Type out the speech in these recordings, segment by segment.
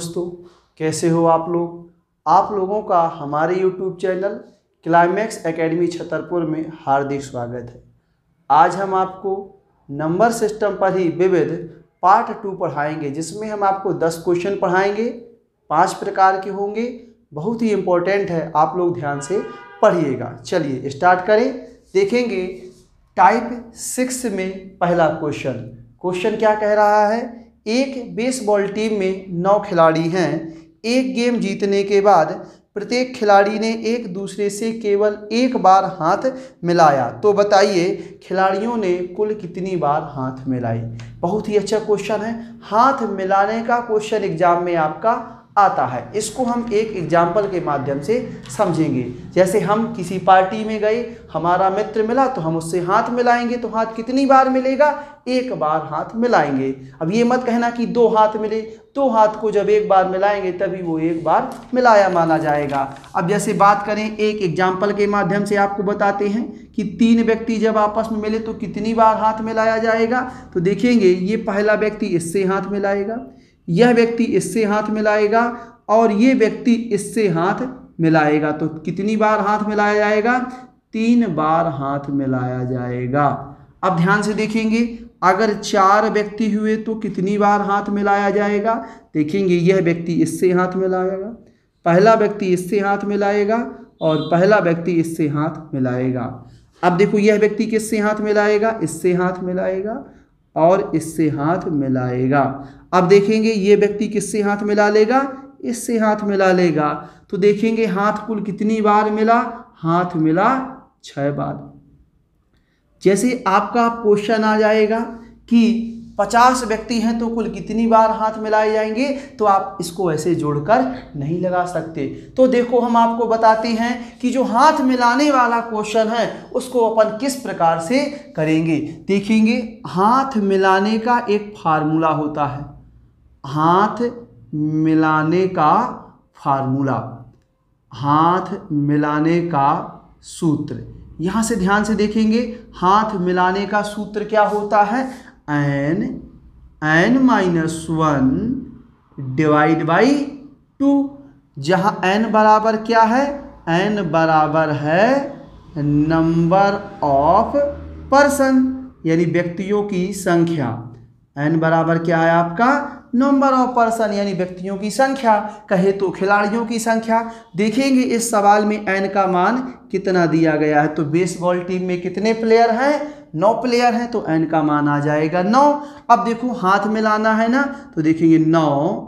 दोस्तों, कैसे हो आप लोग? आप लोगों का हमारे YouTube channel climax academy Chhatarpur में हार्दिक स्वागत है। आज हम आपको नंबर सिस्टम पर ही विविध पार्ट टू पढ़ाएँगे, जिसमें हम आपको दस क्वेश्चन पढ़ाएँगे, पाँच प्रकार के होंगे। बहुत ही इम्पोर्टेंट है, आप लोग ध्यान से पढ़िएगा। चलिए स्टार्ट करें। देखेंगे टाइप सिक्स में पहला क्वेश्चन क्वेश्चन क्या कह रहा है? एक बेसबॉल टीम में नौ खिलाड़ी हैं। एक गेम जीतने के बाद प्रत्येक खिलाड़ी ने एक दूसरे से केवल एक बार हाथ मिलाया। तो बताइए, खिलाड़ियों ने कुल कितनी बार हाथ मिलाई? बहुत ही अच्छा क्वेश्चन है। हाथ मिलाने का क्वेश्चन एग्ज़ाम में आपका आता है। इसको हम एक एग्ज़ाम्पल के माध्यम से समझेंगे। जैसे हम किसी पार्टी में गए, हमारा मित्र मिला तो हम उससे हाथ मिलाएँगे तो हाथ कितनी बार मिलेगा? एक बार हाथ मिलाएँगे। अब ये मत कहना कि दो हाथ मिले। दो हाथ को जब एक बार मिलाएँगे तभी वो एक बार मिलाया माना जाएगा। अब जैसे बात करें, एक एग्ज़ाम्पल के माध्यम से आपको बताते हैं कि तीन व्यक्ति जब आपस में मिले तो कितनी बार हाथ मिलाया जाएगा? तो देखेंगे, ये पहला व्यक्ति इससे हाथ मिलाएगा। यह व्यक्ति इससे हाथ मिलाएगा और ये व्यक्ति इससे हाथ मिलाएगा। तो कितनी बार हाथ मिलाया जाएगा? तीन बार हाथ मिलाया जाएगा। अब ध्यान से देखेंगे, अगर चार व्यक्ति हुए तो कितनी बार हाथ मिलाया जाएगा? देखेंगे, यह व्यक्ति इससे हाथ मिलाएगा, पहला व्यक्ति इससे हाथ मिलाएगा और पहला व्यक्ति इससे हाथ मिलाएगा। अब देखो, यह व्यक्ति किससे हाथ मिलाएगा? इससे हाथ मिलाएगा और इससे हाथ मिलाएगा। अब देखेंगे ये व्यक्ति किससे हाथ मिला लेगा? इससे हाथ मिला लेगा। तो देखेंगे हाथ कुल कितनी बार मिला? हाथ मिला छह बार। जैसे आपका क्वेश्चन आ जाएगा कि पचास व्यक्ति हैं तो कुल कितनी बार हाथ मिलाए जाएँगे? तो आप इसको ऐसे जोड़कर नहीं लगा सकते। तो देखो, हम आपको बताते हैं कि जो हाथ मिलाने वाला क्वेश्चन है, उसको अपन किस प्रकार से करेंगे? देखेंगे, हाथ मिलाने का एक फार्मूला होता है। हाथ मिलाने का फार्मूला। हाथ मिलाने का सूत्र। यहाँ से ध्यान से देखेंगे, हाथ मिलाने का सूत्र क्या होता है? N n minus one divide by two जहाँ एन बराबर क्या है? एन बराबर है नंबर ऑफ़ पर्सन यानी व्यक्तियों की संख्या। एन बराबर क्या है आपका? नंबर ऑफ़ पर्सन यानी व्यक्तियों की संख्या। कहे तो खिलाड़ियों की संख्या। देखेंगे इस सवाल में एन का मान कितना दिया गया है। तो बेसबॉल टीम में कितने प्लेयर हैं? नौ प्लेयर हैं तो एन का मान आ जाएगा नौ। अब देखो, हाथ मिलाना है ना तो देखेंगे नौ।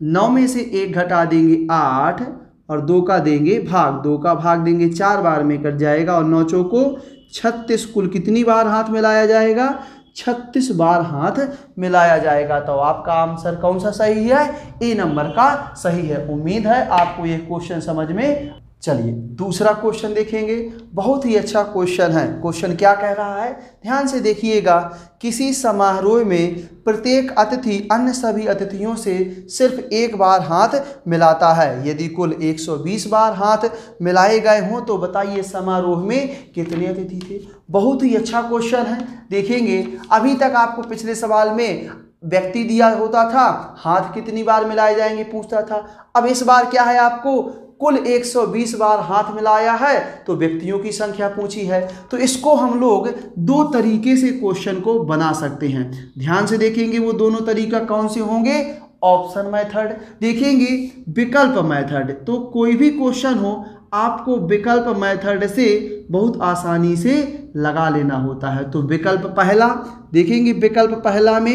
नौ में से एक घटा देंगे आठ और दो का देंगे भाग। दो का भाग देंगे चार, बार में कट जाएगा और नौ चौको छत्तीस। कुल कितनी बार हाथ मिलाया जाएगा? छत्तीस बार हाथ मिलाया जाएगा। तो आपका आंसर कौन सा सही है? ए नंबर का सही है। उम्मीद है आपको ये क्वेश्चन समझ में चलिए, दूसरा क्वेश्चन देखेंगे। बहुत ही अच्छा क्वेश्चन है। क्वेश्चन क्या कह रहा है? ध्यान से देखिएगा, किसी समारोह में प्रत्येक अतिथि अन्य सभी अतिथियों से सिर्फ़ एक बार हाथ मिलाता है। यदि कुल 120 बार हाथ मिलाए गए हों तो बताइए समारोह में कितने अतिथि थे? बहुत ही अच्छा क्वेश्चन है। देखेंगे, अभी तक आपको पिछले सवाल में व्यक्ति दिया होता था, हाथ कितनी बार मिलाए जाएँगे पूछता था। अब इस बार क्या है आपको? कुल 120 बार हाथ मिलाया है तो व्यक्तियों की संख्या पूछी है। तो इसको हम लोग दो तरीके से क्वेश्चन को बना सकते हैं। ध्यान से देखेंगे वो दोनों तरीका कौन से होंगे? ऑप्शन मेथड देखेंगे, विकल्प मेथड तो कोई भी क्वेश्चन हो, आपको विकल्प मेथड से बहुत आसानी से लगा लेना होता है। तो विकल्प पहला, देखेंगे विकल्प पहला में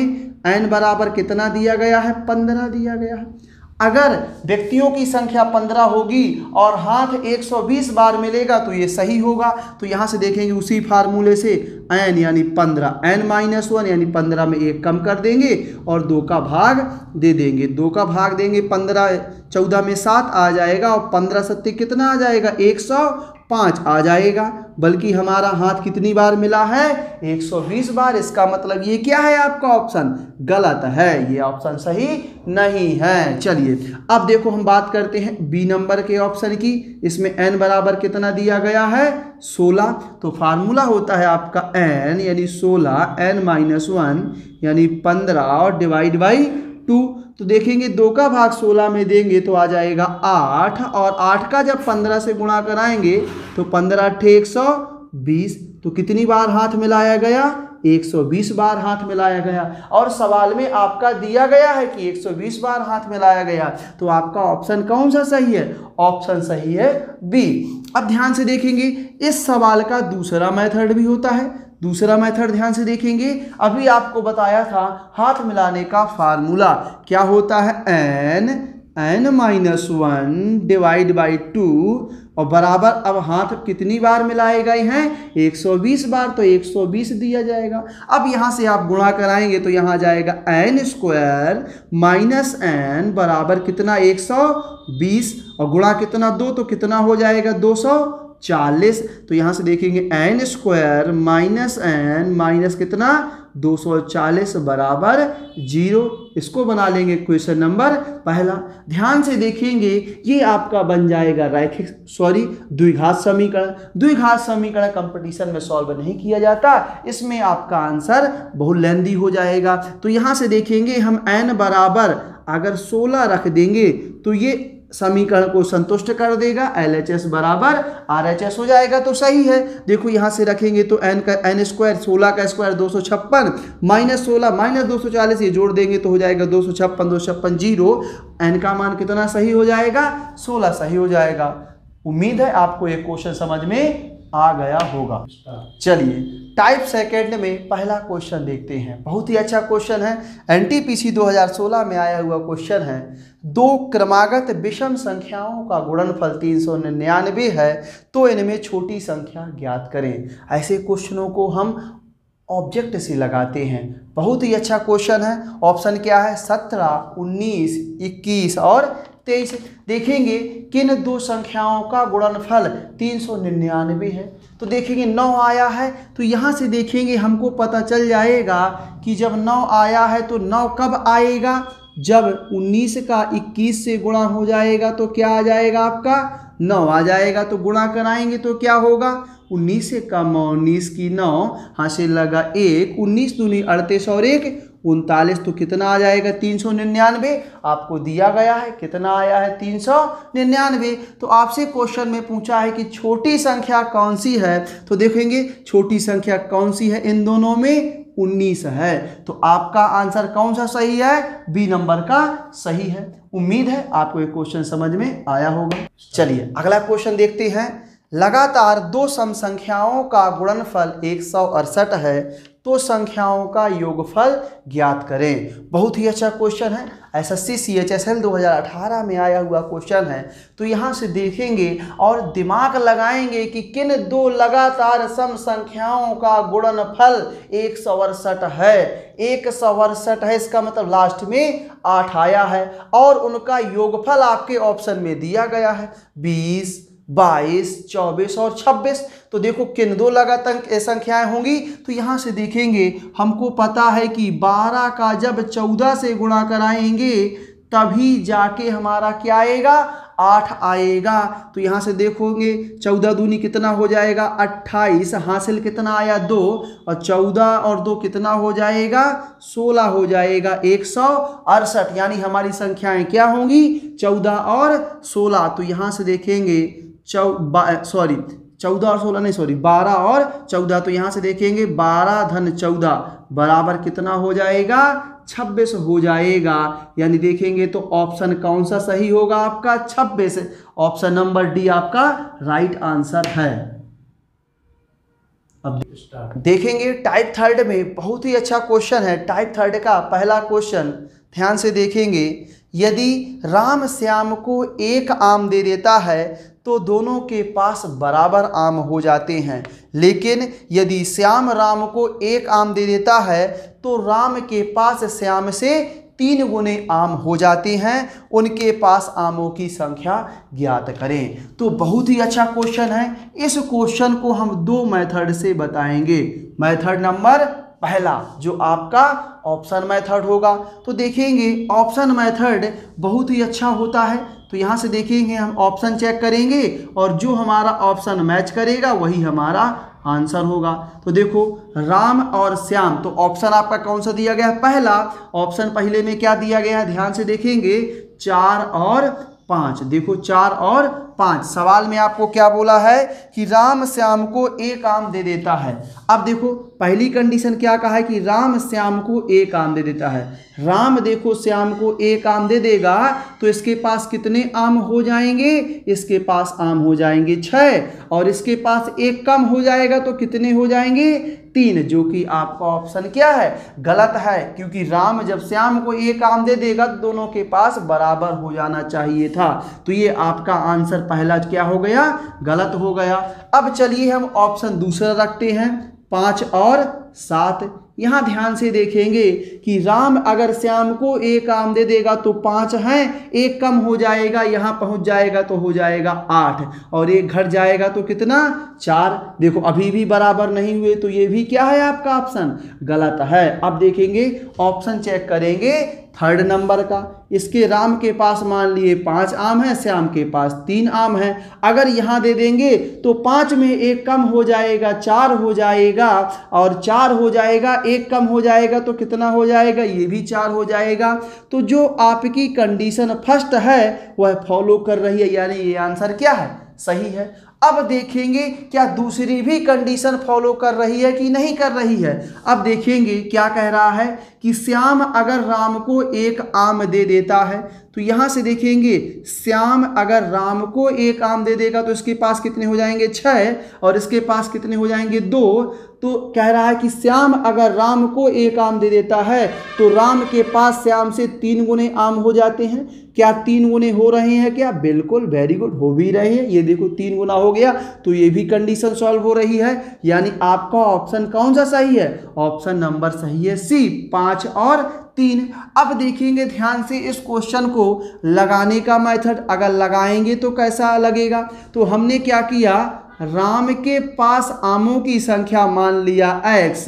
एन बराबर कितना दिया गया है? पंद्रह दिया गया है। अगर व्यक्तियों की संख्या पंद्रह होगी और हाथ 120 बार मिलेगा तो ये सही होगा। तो यहाँ से देखेंगे उसी फार्मूले से एन यानी पंद्रह एन माइनस वन यानी पंद्रह में एक कम कर देंगे और दो का भाग दे देंगे। दो का भाग देंगे पंद्रह, चौदह में सात आ जाएगा और पंद्रह सत्य कितना आ जाएगा? एक सौ पाँच आ जाएगा, बल्कि हमारा हाथ कितनी बार मिला है? 120 बार। इसका मतलब ये क्या है आपका ऑप्शन गलत है। ये ऑप्शन सही नहीं है। चलिए, अब देखो हम बात करते हैं बी नंबर के ऑप्शन की। इसमें एन बराबर कितना दिया गया है? 16 तो फार्मूला होता है आपका एन यानी 16 एन माइनस वन यानी 15 और डिवाइड बाई टू तो देखेंगे दो का भाग सोलह में देंगे तो आ जाएगा आठ, और आठ का जब पंद्रह से गुणा कराएँगे तो पंद्रह अट्ठे एक सौ बीस तो कितनी बार हाथ मिलाया गया? 120 बार हाथ मिलाया गया। और सवाल में आपका दिया गया है कि 120 बार हाथ मिलाया गया तो आपका ऑप्शन कौन सा सही है? ऑप्शन सही है बी। अब ध्यान से देखेंगे, इस सवाल का दूसरा मेथड भी होता है दूसरा मेथड ध्यान से देखेंगे। अभी आपको बताया था हाथ मिलाने का फार्मूला। क्या होता है? N n minus one divide by two और बराबर अब हाथ कितनी बार मिलाए गए हैं? 120 बार तो 120 दिया जाएगा। अब यहाँ से आप गुणा कराएँगे तो यहाँ जाएगा एन स्क्वायर माइनस एन बराबर कितना? 120 और गुणा कितना? दो तो कितना हो जाएगा? 240 तो यहाँ से देखेंगे n square minus n minus कितना? 240 बराबर ज़ीरो। इसको बना लेंगे क्वेश्चन नंबर पहला, ध्यान से देखेंगे, ये आपका बन जाएगा रैखिक सॉरी द्विघात समीकरण। द्विघात समीकरण कंपटीशन में सॉल्व नहीं किया जाता। इसमें आपका आंसर बहुत लेंदी हो जाएगा। तो यहाँ से देखेंगे हम एन बराबर, अगर 16 रख देंगे तो ये समीकरण को संतुष्ट कर देगा एल एच एस बराबर आर एच एस हो जाएगा तो सही है। देखो यहाँ से रखेंगे तो एन का एन स्क्वायर सोलह का स्क्वायर दो सौ छप्पन माइनस सोलह माइनस दो सौ चालीस ये जोड़ देंगे तो हो जाएगा दो सौ छप्पन दो सौ छप्पन ज़ीरो। एन का मान कितना सही हो जाएगा? सोलह सही हो जाएगा। उम्मीद है आपको ये क्वेश्चन समझ में आ गया होगा। चलिए टाइप सेकेंड में पहला क्वेश्चन देखते हैं। बहुत ही अच्छा क्वेश्चन है। एनटीपीसी 2016 में आया हुआ क्वेश्चन है। दो क्रमागत विषम संख्याओं का गुणनफल तीन सौ निन्यानवे है तो इनमें छोटी संख्या ज्ञात करें। ऐसे क्वेश्चनों को हम ऑब्जेक्ट से लगाते हैं। बहुत ही अच्छा क्वेश्चन है। ऑप्शन क्या है? सत्रह, उन्नीस, इक्कीस और तेईस। देखेंगे किन दो संख्याओं का गुणनफल तीन सौ निन्यानवे है? तो देखेंगे नौ आया है तो यहाँ से देखेंगे हमको पता चल जाएगा कि जब नौ आया है तो नौ कब आएगा? जब 19 का 21 से गुणा हो जाएगा तो क्या आ जाएगा आपका? नौ आ जाएगा तो गुणा कराएँगे तो क्या होगा? उन्नीस से कम उन्नीस की नौ हासिल लगा एक, उन्नीस दूनी अड़तीस और एक, उनतालीस तो कितना आ जाएगा? तीन सौ निन्यानवे। आपको दिया गया है, कितना आया है? तीन सौ निन्यानवे। तो आपसे क्वेश्चन में पूछा है कि छोटी संख्या कौन सी है? तो देखेंगे, छोटी संख्या कौन सी है? इन दोनों में उन्नीस है। तो आपका आंसर कौन सा सही है? बी नंबर का सही है। उम्मीद है आपको ये क्वेश्चन समझ में आया होगा। चलिए, अगला क्वेश्चन देखते हैं। लगातार दो सम संख्याओं का गुणनफल एक सौ अड़सठ है तो संख्याओं का योगफल ज्ञात करें। बहुत ही अच्छा क्वेश्चन है। S S C C H S L दो हज़ार अठारह में आया हुआ क्वेश्चन है। तो यहाँ से देखेंगे और दिमाग लगाएँगे कि किन दो लगातार सम संख्याओं का गुणनफल एक सौ अड़सठ है। एक सौ अड़सठ है, इसका मतलब लास्ट में आठ आया है और उनका योगफल आपके ऑप्शन में दिया गया है। बीस बाईस, चौबीस और छब्बीस। तो देखो किन दो लगातार संख्याएँ होंगी? तो यहाँ से देखेंगे, हमको पता है कि बारह का जब चौदह से गुणा कराएँगे, तभी जाके हमारा क्या आएगा? आठ आएगा। तो यहाँ से देखोगे, चौदह दूनी कितना हो जाएगा? अट्ठाईस। हासिल कितना आया? दो। और चौदह और दो कितना हो जाएगा? सोलह हो जाएगा। एक सौ अड़सठ। यानी हमारी संख्याएँ क्या होंगी? चौदह और सोलह। तो यहाँ से देखेंगे चौ सॉरी चौदह और सोलह नहीं सॉरी बारह और चौदह। तो यहाँ से देखेंगे, बारह धन चौदह, बराबर कितना हो जाएगा? छब्बीस हो जाएगा। यानी देखेंगे तो ऑप्शन कौन सा सही होगा आपका? छब्बीस। ऑप्शन नंबर डी आपका राइट आंसर है। अब देखेंगे टाइप थर्ड में बहुत ही अच्छा क्वेश्चन है। टाइप थर्ड का पहला क्वेश्चन ध्यान से देखेंगे। यदि राम श्याम को एक आम दे देता है तो दोनों के पास बराबर आम हो जाते हैं। लेकिन यदि श्याम राम को एक आम दे देता है तो राम के पास श्याम से तीन गुने आम हो जाते हैं। उनके पास आमों की संख्या ज्ञात करें। तो बहुत ही अच्छा क्वेश्चन है। इस क्वेश्चन को हम दो मेथड से बताएँगे। मेथड नंबर पहला, जो आपका ऑप्शन मेथड होगा। तो देखेंगे ऑप्शन मेथड बहुत ही अच्छा होता है। तो यहाँ से देखेंगे, हम ऑप्शन चेक करेंगे और जो हमारा ऑप्शन मैच करेगा, वही हमारा आंसर होगा। तो देखो, राम और श्याम तो ऑप्शन आपका कौन सा दिया गया है? पहला ऑप्शन पहले में क्या दिया गया है? ध्यान से देखेंगे, चार और पाँच। देखो चार और पाँच। सवाल में आपको क्या बोला है कि राम श्याम को एक आम दे देता है। अब देखो, पहली कंडीशन क्या कहा है कि राम श्याम को एक आम दे देता है। राम देखो श्याम को एक आम दे देगा तो इसके पास कितने आम हो जाएँगे? इसके पास आम हो जाएँगे छः और इसके पास एक कम हो जाएगा तो कितने हो जाएँगे? तीन, जो कि आपका ऑप्शन क्या है? गलत है, क्योंकि राम जब श्याम को एक आम दे देगा, दोनों के पास बराबर हो जाना चाहिए था। तो ये आपका आंसर पहला क्या हो गया? गलत हो गया। अब चलिए हम ऑप्शन दूसरा रखते हैं। पाँच और सात। यहाँ ध्यान से देखेंगे कि राम अगर श्याम को एक आम दे देगा तो पाँच हैं, एक कम हो जाएगा, यहाँ पहुँच जाएगा तो हो जाएगा आठ। और एक घट जाएगा तो कितना? चार। देखो, अभी भी बराबर नहीं हुए तो ये भी क्या है आपका ऑप्शन गलत है। अब देखेंगे ऑप्शन चेक करेंगे थर्ड नंबर का, इसके राम के पास मान लिए पाँच आम हैं, श्याम के पास तीन आम हैं। अगर यहाँ दे देंगे तो पाँच में एक कम हो जाएगा, चार हो जाएगा, और चार हो जाएगा, एक कम हो जाएगा तो कितना हो जाएगा? ये भी चार हो जाएगा। तो जो आपकी कंडीशन फ़र्स्ट है, वह फॉलो कर रही है, यानी ये आंसर क्या है? सही है। अब देखेंगे, क्या दूसरी भी कंडीशन फॉलो कर रही है कि नहीं कर रही है? अब देखेंगे, क्या कह रहा है कि श्याम अगर राम को एक आम दे देता है तो यहाँ से देखेंगे, श्याम अगर राम को एक आम दे देगा तो इसके पास कितने हो जाएँगे? छः और इसके पास कितने हो जाएँगे? दो। तो कह रहा है कि श्याम अगर राम को एक आम दे देता है तो राम के पास श्याम से तीन गुने आम हो जाते हैं। क्या तीन गुने हो रहे हैं क्या? बिल्कुल वेरी गुड हो भी रहे हैं। ये देखो, तीन गुना हो गया तो ये भी कंडीशन सॉल्व हो रही है। यानी आपका ऑप्शन कौन सा सही है? ऑप्शन नंबर सही है सी पाँच और तीन। अब देखेंगे ध्यान से इस क्वेश्चन को। लगाने का मेथड अगर लगाएँगे तो कैसा लगेगा? तो हमने क्या किया? राम के पास आमों की संख्या मान लिया एक्स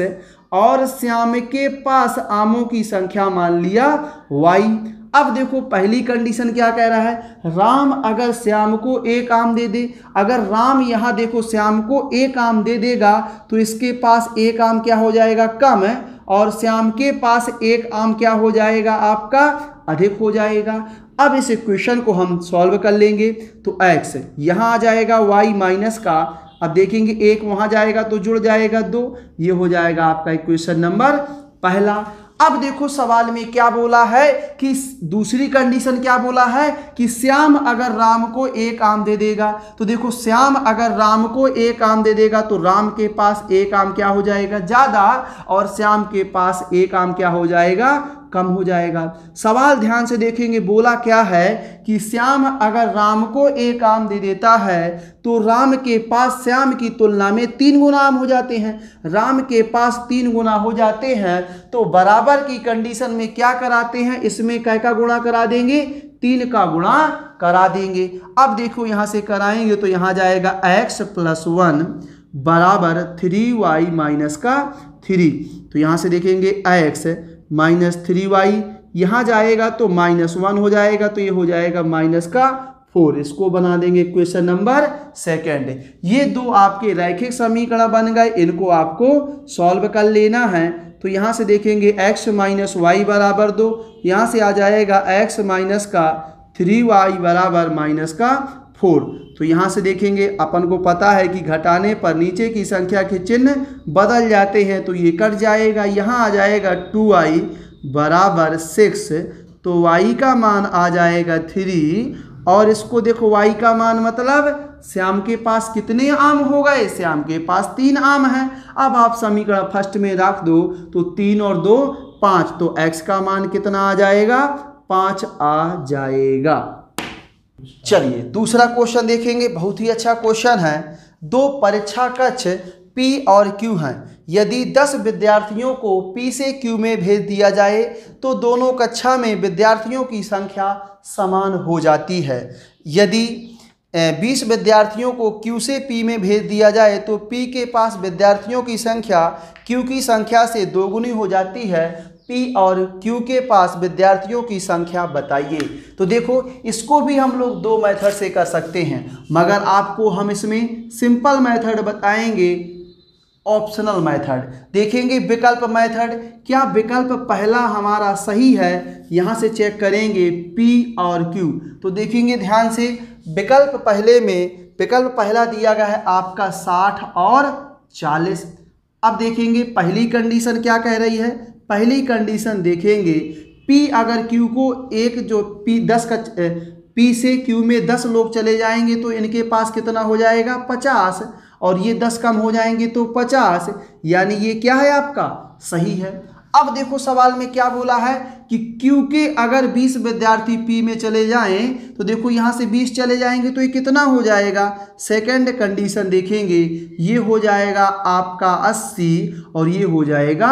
और श्याम के पास आमों की संख्या मान लिया वाई अब देखो पहली कंडीशन क्या कह रहा है? राम अगर श्याम को एक आम दे दे, अगर राम यहाँ देखो श्याम को एक आम दे देगा तो इसके पास एक आम क्या हो जाएगा? कम है। और श्याम के पास एक आम क्या हो जाएगा? आपका अधिक हो जाएगा। अब इस इक्वेशन को हम सॉल्व कर लेंगे। तो एक्स यहाँ आ जाएगा वाई माइनस का। अब देखेंगे, एक वहाँ जाएगा तो जुड़ जाएगा दो। ये हो जाएगा आपका इक्वेशन नंबर पहला। अब देखो सवाल में क्या बोला है कि दूसरी कंडीशन क्या बोला है कि श्याम अगर राम को एक आम दे देगा। तो देखो श्याम अगर राम को एक आम दे देगा तो राम के पास एक आम क्या हो जाएगा? ज़्यादा, और श्याम के पास एक आम क्या हो जाएगा? कम हो जाएगा। सवाल ध्यान से देखेंगे, बोला क्या है कि श्याम अगर राम को एक आम दे देता है तो राम के पास श्याम की तुलना में तीन गुना आम हो जाते हैं। राम के पास तीन गुना हो जाते हैं तो बराबर की कंडीशन में क्या कराते हैं? इसमें कै का गुणा करा देंगे? तीन का गुणा करा देंगे। अब देखो, यहाँ से कराएँगे तो यहाँ जाएगा एक्स प्लस वन बराबर थ्री वाई माइनस का थ्री तो यहाँ से देखेंगे एक्स माइनस थ्री वाई, यहाँ जाएगा तो माइनस वन हो जाएगा तो ये हो जाएगा माइनस का फोर। इसको बना देंगे क्वेश्चन नंबर सेकेंड ये दो आपके रैखिक समीकरण बन गए, इनको आपको सॉल्व कर लेना है। तो यहाँ से देखेंगे x माइनस वाई बराबर दो, यहाँ से आ जाएगा x माइनस का थ्री वाई बराबर माइनस का फोर। तो यहाँ से देखेंगे, अपन को पता है कि घटाने पर नीचे की संख्या के चिन्ह बदल जाते हैं तो ये कट जाएगा, यहाँ आ जाएगा टू आई बराबर सिक्स तो वाई का मान आ जाएगा थ्री, और इसको देखो वाई का मान मतलब श्याम के पास कितने आम हो गए? श्याम के पास तीन आम हैं। अब आप समीकरण फ़र्स्ट में रख दो तो तीन और दो, पाँच तो एक्स का मान कितना आ जाएगा? पाँच आ जाएगा। चलिए, दूसरा क्वेश्चन देखेंगे, बहुत ही अच्छा क्वेश्चन है। दो परीक्षा कक्ष पी और क्यू हैं। यदि 10 विद्यार्थियों को पी से क्यू में भेज दिया जाए तो दोनों कक्षा में विद्यार्थियों की संख्या समान हो जाती है। यदि 20 विद्यार्थियों को क्यू से पी में भेज दिया जाए तो पी के पास विद्यार्थियों की संख्या क्यू की संख्या से दोगुनी हो जाती है। पी और क्यू के पास विद्यार्थियों की संख्या बताइए। तो देखो, इसको भी हम लोग दो मेथड से कर सकते हैं, मगर आपको हम इसमें सिंपल मेथड बताएँगे, ऑप्शनल मेथड। देखेंगे विकल्प मेथड, क्या विकल्प पहला हमारा सही है? यहाँ से चेक करेंगे पी और क्यू तो देखेंगे ध्यान से, विकल्प पहले में, विकल्प पहला दिया गया है आपका साठ और चालीस। अब देखेंगे पहली कंडीशन क्या कह रही है? पहली कंडीशन देखेंगे, P अगर Q को एक जो P दस का P से Q में दस लोग चले जाएँगे तो इनके पास कितना हो जाएगा? पचास। और ये दस कम हो जाएँगे तो पचास। यानी ये क्या है आपका? सही है। अब देखो सवाल में क्या बोला है कि क्यू के अगर 20 विद्यार्थी पी में चले जाएँ तो देखो यहाँ से 20 चले जाएँगे तो ये कितना हो जाएगा? सेकंड कंडीशन देखेंगे। ये हो जाएगा आपका 80 और ये हो जाएगा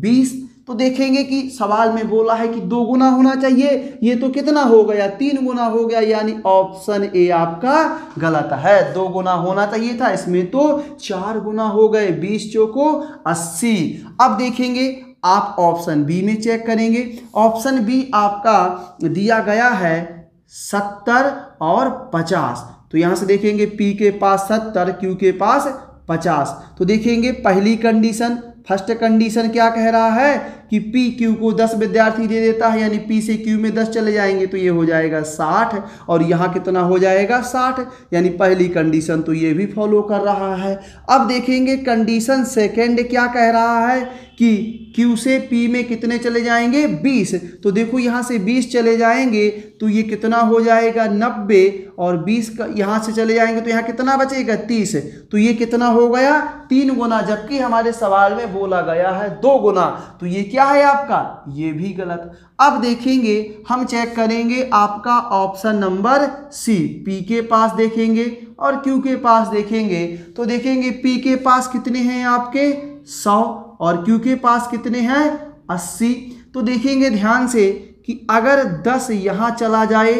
20 तो देखेंगे कि सवाल में बोला है कि दो गुना होना चाहिए, ये तो कितना हो गया? तीन गुना हो गया, यानी ऑप्शन ए आपका गलत है। दो गुना होना चाहिए था, इसमें तो चार गुना हो गए, बीस चौको अस्सी। अब देखेंगे, आप ऑप्शन बी में चेक करेंगे। ऑप्शन बी आपका दिया गया है सत्तर और पचास। तो यहाँ से देखेंगे पी के पास सत्तर क्यू के पास पचास। तो देखेंगे, पहली कंडीशन फ़र्स्ट कंडीशन क्या कह रहा है? कि पी क्यू को 10 विद्यार्थी दे देता है, यानी पी से क्यू में 10 चले जाएँगे तो ये हो जाएगा 60 और यहाँ कितना हो जाएगा 60 यानी पहली कंडीशन तो ये भी फॉलो कर रहा है। अब देखेंगे कंडीशन सेकेंड क्या कह रहा है कि Q से P में कितने चले जाएँगे? 20 तो देखो यहाँ से 20 चले जाएँगे तो ये कितना हो जाएगा? 90 और 20 का यहाँ से चले जाएँगे तो यहाँ कितना बचेगा? 30 तो ये कितना हो गया? तीन गुना, जबकि हमारे सवाल में बोला गया है दो गुना। तो ये क्या है आपका? ये भी गलत। अब देखेंगे, हम चेक करेंगे आपका ऑप्शन नंबर सी पी के पास देखेंगे और क्यू के पास देखेंगे। तो देखेंगे पी के पास कितने हैं आपके? सौ। और क्यू के पास कितने हैं? अस्सी। तो देखेंगे ध्यान से कि अगर दस यहाँ चला जाए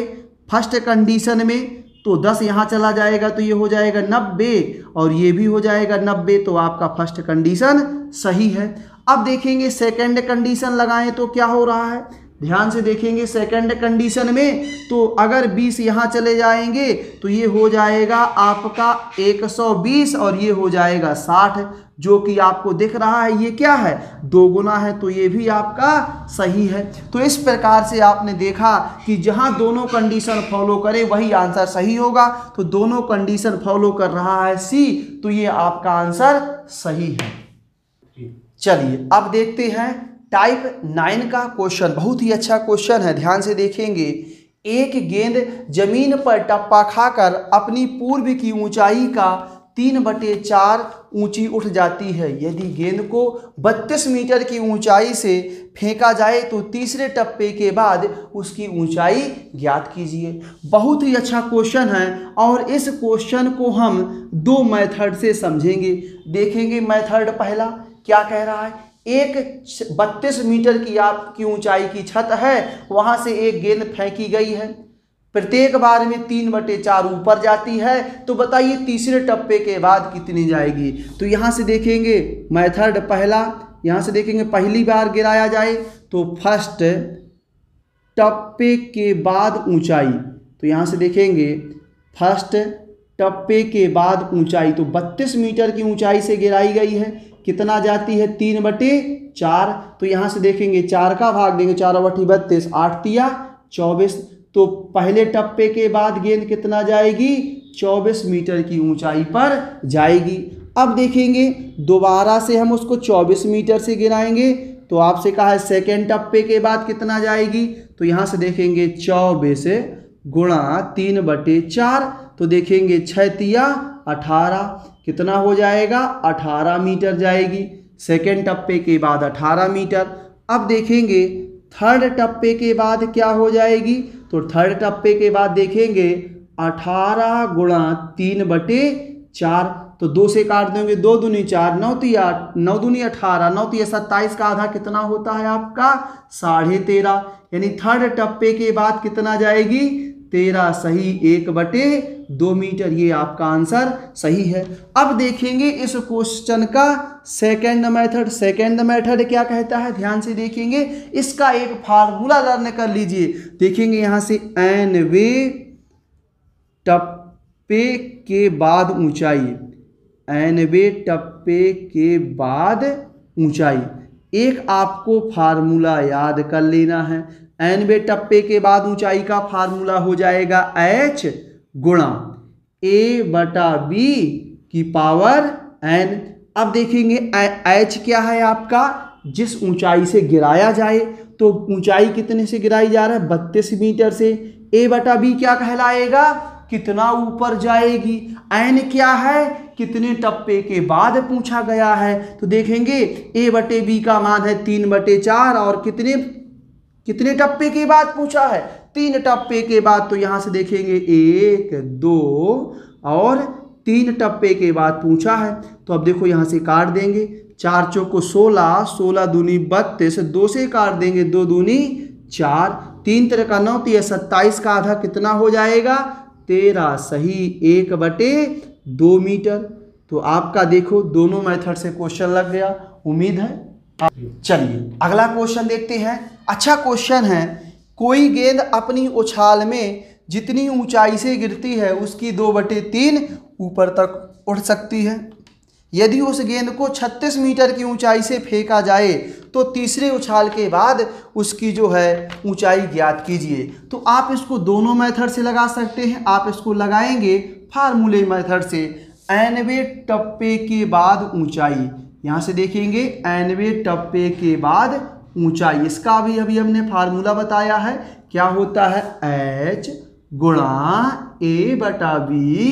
फ़र्स्ट कंडीशन में तो दस यहाँ चला जाएगा तो ये हो जाएगा नब्बे। और ये भी हो जाएगा नब्बे तो आपका फ़र्स्ट कंडीशन सही है। अब देखेंगे सेकंड कंडीशन लगाएँ तो क्या हो रहा है? ध्यान से देखेंगे सेकंड कंडीशन में तो अगर 20 यहाँ चले जाएँगे तो ये हो जाएगा आपका 120 और ये हो जाएगा 60 जो कि आपको दिख रहा है, ये क्या है? दो गुना है तो ये भी आपका सही है। तो इस प्रकार से आपने देखा कि जहाँ दोनों कंडीशन फॉलो करें, वही आंसर सही होगा। तो दोनों कंडीशन फॉलो कर रहा है सी तो ये आपका आंसर सही है। चलिए, अब देखते हैं टाइप नाइन का क्वेश्चन बहुत ही अच्छा क्वेश्चन है, ध्यान से देखेंगे। एक गेंद ज़मीन पर टप्पा खाकर अपनी पूर्व की ऊंचाई का तीन बटे चार ऊँची उठ जाती है। यदि गेंद को 32 मीटर की ऊंचाई से फेंका जाए तो तीसरे टप्पे के बाद उसकी ऊंचाई ज्ञात कीजिए। बहुत ही अच्छा क्वेश्चन है, और इस क्वेश्चन को हम दो मेथड से समझेंगे। देखेंगे मेथड पहला। क्या कह रहा है? एक बत्तीस मीटर की आपकी ऊंचाई की छत है, वहाँ से एक गेंद फेंकी गई है। प्रत्येक बार में तीन बटे चार ऊपर जाती है। तो बताइए तीसरे टप्पे के बाद कितनी जाएगी? तो यहाँ से देखेंगे मेथड पहला, यहाँ से देखेंगे पहली बार गिराया जाए तो फ़र्स्ट टप्पे के बाद ऊंचाई तो यहाँ से देखेंगे फ़र्स्ट टप्पे के बाद ऊंचाई तो 32 मीटर की ऊंचाई से गिराई गई है। कितना जाती है? तीन बटे चार। तो यहाँ से देखेंगे, चार का भाग देंगे, चार बटी बत्तीस, आठ तिया चौबीस। तो पहले टप्पे के बाद गेंद कितना जाएगी? चौबीस मीटर की ऊंचाई पर जाएगी। अब देखेंगे, दोबारा से हम उसको चौबीस मीटर से गिराएँगे। तो आपसे कहा है सेकेंड टप्पे के बाद कितना जाएगी? तो यहाँ से देखेंगे, चौबीस गुणा तीन बटे चार। तो देखेंगे छः तिया अठारह। कितना हो जाएगा? अठारह मीटर जाएगी। सेकेंड टप्पे के बाद अठारह मीटर। अब देखेंगे थर्ड टप्पे के बाद क्या हो जाएगी? तो थर्ड टप्पे के बाद देखेंगे, अठारह गुणा तीन बटे चार। तो दो से काट देंगे, दो दूनी चार, नौ आठ, नौ दूनी अठारह, नौ ती सत्ताईस का आधा कितना होता है आपका? साढ़े तेरह। यानी थर्ड टप्पे के बाद कितना जाएगी? तेरह सही एक बटे दो मीटर, ये आपका आंसर सही है। अब देखेंगे इस क्वेश्चन का सेकेंड मेथड सेकेंड मेथड क्या कहता है? ध्यान से देखेंगे। इसका एक फार्मूला लर्न कर लीजिए। देखेंगे यहाँ से एन वे टप्पे के बाद ऊंचाई। एनवे टप्पे के बाद ऊंचाई। एक आपको फार्मूला याद कर लेना है। एनवे टप्पे के बाद ऊंचाई का फार्मूला हो जाएगा एच गुणा ए बटा बी की पावर एन अब देखेंगे एच क्या है आपका? जिस ऊंचाई से गिराया जाए तो ऊंचाई कितने से गिराई जा रहा है? बत्तीस मीटर से। ए बटा बी क्या कहलाएगा? कितना ऊपर जाएगी। एन क्या है? कितने टप्पे के बाद पूछा गया है। तो देखेंगे ए बटे बी का मान है तीन बटे चार, और कितने कितने टप्पे के बाद पूछा है? तीन टप्पे के बाद तो यहाँ से देखेंगे एक, दो और तीन टप्पे के बाद पूछा है। तो अब देखो यहाँ से काट देंगे। चार चौको सोलह सोलह दूनी बत्तीस, दो से काट देंगे, दो दूनी चार। तीन तरह का नौ तो सत्ताईस का आधा कितना हो जाएगा? तेरह, सही, एक बटे दो मीटर। तो आपका देखो, दोनों मेथड से क्वेश्चन लग गया। उम्मीद है। चलिए, अगला क्वेश्चन देखते हैं। अच्छा क्वेश्चन है कोई गेंद अपनी उछाल में जितनी ऊंचाई से गिरती है, उसकी दो बटे तीन ऊपर तक उठ सकती है। यदि उस गेंद को 36 मीटर की ऊंचाई से फेंका जाए तो तीसरे उछाल के बाद उसकी जो है ऊंचाई ज्ञात कीजिए। तो आप इसको दोनों मेथड से लगा सकते हैं। आप इसको लगाएँगे फार्मूले मेथड से। एनवे टप्पे के बाद ऊंचाई। यहाँ से देखेंगे, एनवे टप्पे के बाद ऊंचाई। इसका भी अभी हमने फार्मूला बताया है। क्या होता है? एच गुणा ए बटा बी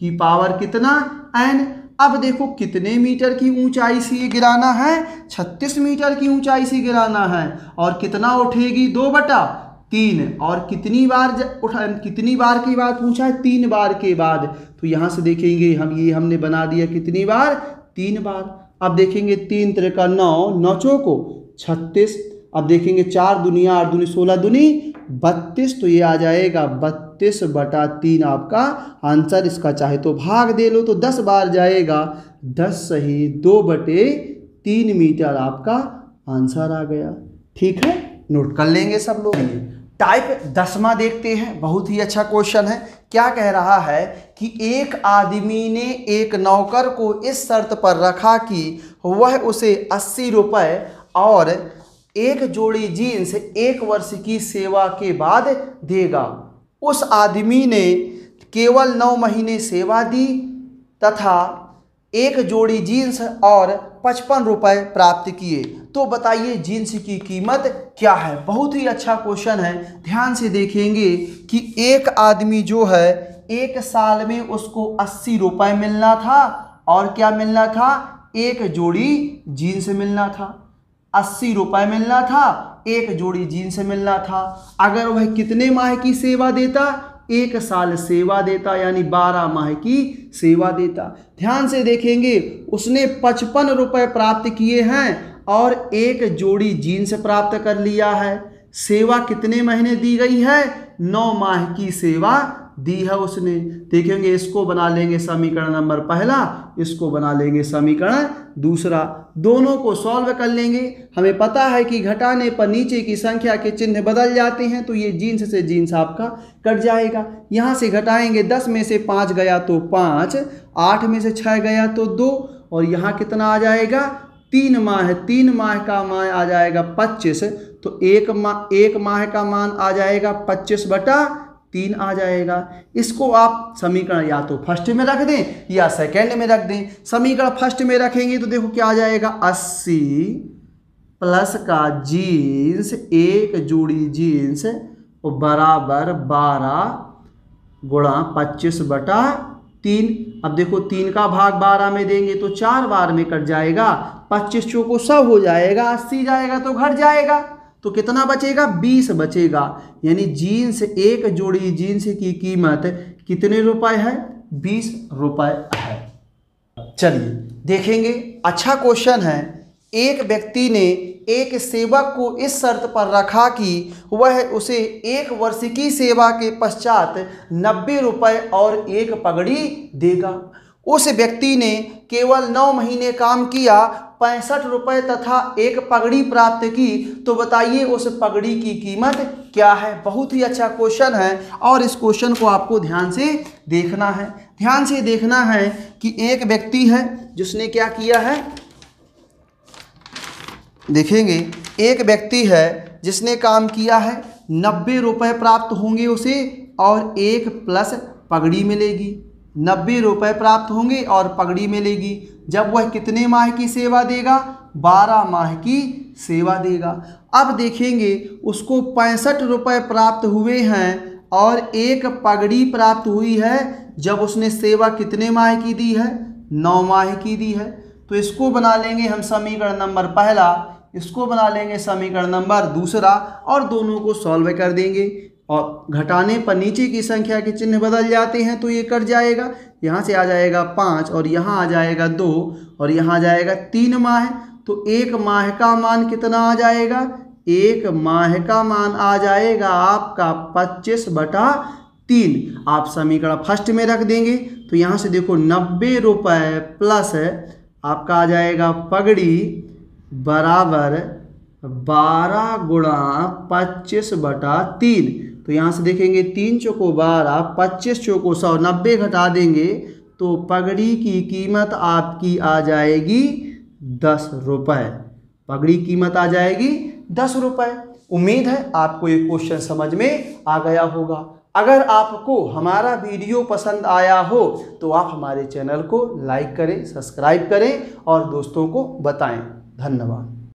की पावर कितना? एन अब देखो कितने मीटर की ऊंचाई से ये गिराना है? 36 मीटर की ऊंचाई से गिराना है। और कितना उठेगी? दो बटा तीन। और कितनी बार उठा कितनी बार की बात पूछा है? तीन बार के बाद। तो यहाँ से देखेंगे हम, ये हमने बना दिया कितनी बार? तीन बार। अब देखेंगे तीन तरह का नौ नौचों को छत्तीस। अब देखेंगे चार दुनिया आठ दुनी सोलह दुनी। बत्तीस तो ये आ जाएगा। बत्तीस बटा तीन आपका आंसर इसका चाहे तो भाग दे लो तो दस बार जाएगा। दस सही दो बटे तीन मीटर आपका आंसर आ गया। ठीक है? नोट कर लेंगे सब लोग। टाइप दसवा देखते हैं। बहुत ही अच्छा क्वेश्चन है। क्या कह रहा है कि एक आदमी ने एक नौकर को इस शर्त पर रखा कि वह उसे अस्सी रुपये और एक जोड़ी जीन्स एक वर्ष की सेवा के बाद देगा। उस आदमी ने केवल नौ महीने सेवा दी तथा एक जोड़ी जीन्स और पचपन रुपये प्राप्त किए। तो बताइए, जीन्स की कीमत क्या है? बहुत ही अच्छा क्वेश्चन है। ध्यान से देखेंगे कि एक आदमी जो है, एक साल में उसको अस्सी रुपये मिलना था और क्या मिलना था? एक जोड़ी जीन्स मिलना था। अस्सी रुपये मिलना था, एक जोड़ी जीन्स मिलना था। अगर वह कितने माह की सेवा देता? एक साल सेवा देता, यानी बारह माह की सेवा देता। ध्यान से देखेंगे, उसने पचपन रुपये प्राप्त किए हैं और एक जोड़ी जीन्स प्राप्त कर लिया है। सेवा कितने महीने दी गई है? नौ माह की सेवा दी है उसने। देखेंगे, इसको बना लेंगे समीकरण नंबर पहला, इसको बना लेंगे समीकरण दूसरा। दोनों को सॉल्व कर लेंगे। हमें पता है कि घटाने पर नीचे की संख्या के चिन्ह बदल जाते हैं तो ये जीन्स से जीन्स आपका कट जाएगा। यहाँ से घटाएँगे, दस में से पाँच गया तो पाँच, आठ में से छः गया तो दो, और यहाँ कितना आ जाएगा? तीन माह तीन माह का मान आ जाएगा पच्चीस तो एक माह एक माह का मान आ जाएगा पच्चीस बटा तीन आ जाएगा। इसको आप समीकरण या तो फ़र्स्ट में रख दें या सेकंड में रख दें। समीकरण फ़र्स्ट में रखेंगे तो देखो क्या आ जाएगा? अस्सी प्लस का जीन्स एक जोड़ी जीन्स बराबर बारह गुणा पच्चीस बटा तीन। अब देखो तीन का भाग बारह में देंगे तो चार बार में कट जाएगा। पच्चीस चौको सब हो जाएगा, अस्सी जाएगा तो घट जाएगा। तो कितना बचेगा? बीस बचेगा। यानी जीन्स एक जोड़ी जीन्स की कीमत कितने रुपए है? बीस रुपए है। चलिए, देखेंगे। अच्छा क्वेश्चन है। एक व्यक्ति ने एक सेवक को इस शर्त पर रखा कि वह उसे एक वर्ष की सेवा के पश्चात नब्बे रुपए और एक पगड़ी देगा। उस व्यक्ति ने केवल नौ महीने काम किया पैंसठ रुपये तथा एक पगड़ी प्राप्त की तो बताइए उस पगड़ी की कीमत क्या है? बहुत ही अच्छा क्वेश्चन है और इस क्वेश्चन को आपको ध्यान से देखना है। ध्यान से देखना है कि एक व्यक्ति है, जिसने क्या किया है? देखेंगे, एक व्यक्ति है, जिसने काम किया है, नब्बे रुपये प्राप्त होंगे उसे और एक प्लस पगड़ी मिलेगी। नब्बे रुपये प्राप्त होंगे और पगड़ी मिलेगी। जब वह कितने माह की सेवा देगा? बारह माह की सेवा देगा। अब देखेंगे, उसको पैंसठ रुपये प्राप्त हुए हैं और एक पगड़ी प्राप्त हुई है। जब उसने सेवा कितने माह की दी है? नौ माह की दी है। तो इसको बना लेंगे हम समीकरण नंबर पहला। इसको बना लेंगे समीकरण नंबर दूसरा और दोनों को सॉल्व कर देंगे। और घटाने पर नीचे की संख्या के चिन्ह बदल जाते हैं तो ये कट जाएगा। यहाँ से आ जाएगा पाँच और यहाँ आ जाएगा दो और यहाँ आ जाएगा तीन माह। तो एक माह का मान कितना आ जाएगा? एक माह का मान आ जाएगा आपका पच्चीस बटा तीन। आप समीकरण फ़र्स्ट में रख देंगे तो यहाँ से देखो नब्बे रुपये प्लस आपका आ जाएगा पगड़ी बराबर बारह गुणा पच्चीस बटा तीन। तो यहाँ से देखेंगे तीन चौको बारह पच्चीस चौको सौ नब्बे घटा देंगे तो पगड़ी की कीमत आपकी आ जाएगी दस रुपये पगड़ी कीमत आ जाएगी दस रुपये उम्मीद है आपको ये क्वेश्चन समझ में आ गया होगा। अगर आपको हमारा वीडियो पसंद आया हो तो आप हमारे चैनल को लाइक करें, सब्सक्राइब करें और दोस्तों को बताएँ। धन्यवाद।